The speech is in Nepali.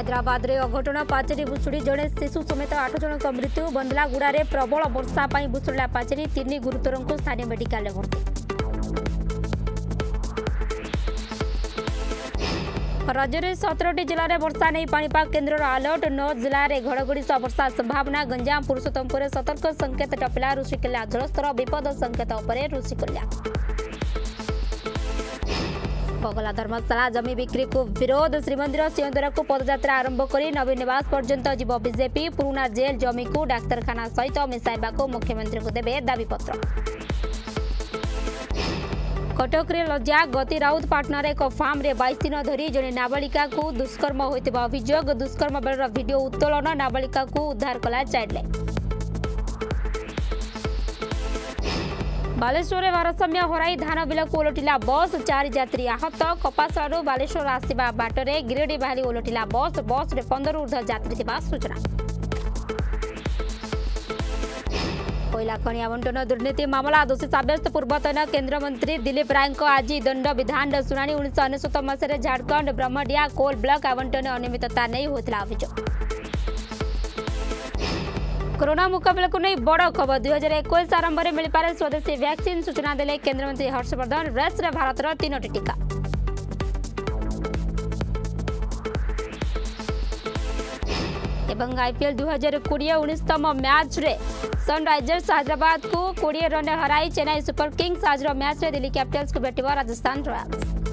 ହାଇଦ୍ରାବାଦରେ ଅଘଟଣ ପାଚେରୀ ଭୁଶୁଡ଼ି ଜଣେ ଶିଶୁ ସମେତ ଆଠ ଜଣଙ୍କ ମୃତ୍ୟୁ ବନ୍ଦଲାଗୁଡ଼ାରେ ପ୍ରବଳ ବର୍ଷା ପାଇଁ ଭୁଶୁଡ଼ିଲା ପାଚେରୀ ତିନି ଗୁରୁତରଙ୍କୁ ସ୍ଥାନୀୟ ମେଡିକାଲରେ ଭର୍ତ୍ତି ରାଜ୍ୟରେ ସତରଟି ଜିଲ୍ଲାରେ ବର୍ଷା ନେଇ ପାଣିପାଗ କେନ୍ଦ୍ରର ଆଲର୍ଟ ନଅ ଜିଲ୍ଲାରେ ଘଡ଼ଘଡ଼ି ସହ ବର୍ଷା ସମ୍ଭାବନା ଗଞ୍ଜାମ ପୁରୁଷୋତ୍ତମପୁରରେ ସତର୍କ ସଂକେତ ଟପିଲା ଋଷିକଲ୍ୟା ଜଳସ୍ତର ବିପଦ ସଂକେତ ଉପରେ ଋଷିକଲ୍ୟା पगला धर्मशाला जमि को विरोध श्रीमन्दिर सिंहदरको पदत्रा आरम्भ नवीनवास पर्यन्त जो विजेपि पूर्ण जेल् जमि डाक्तरखाना सहित को मुख्यमंत्री को देव दावीपत्र कटके लजा गति राउत पाटनार एक फार्मले बइस दिन धरी जनको दुष्कर्मु को दुष्कर्म दुष्कर्म बेला भिडियो उत्तोलन को उद्धार कला चाइडल बालेश्वर भारसाम हरै धान बिल ओलटा बस चार जी आहत कपासहरू बालेश्वर आसि बाटो गिरिडी बाहिलटिला बस बस पन्ध्र उर्ध्ध जात्री सूचना कोइलाखनि आवंटन दुर्नीति मामला दोषी सब्यस्त पूर्वतन केन्द्रमन्त्री दिप रायको आज दण्डविधान शुना उन्नाइस उस म झाडखण्ड ब्रह्मडिया कोल ब्लक आवंटन अनियमितता नगो कोरोना मुकाबला को नहीं बड़ खबर दुई हजार एक आरंभ में मिलपे स्वदेशी वैक्सीन सूचना दे केन्द्रमंत्री हर्षवर्धन रेस भारत तीनो टीका आईपीएल दुई हजार कोड़े उन्नीसतम मैच रे सनराइजर्स हैदराबाद को कोड़े रन हर चेन्नई सुपर किंग्स आज मैच रे दिल्ली कैपिटल्स को भेट राजस्थान रॉयल्स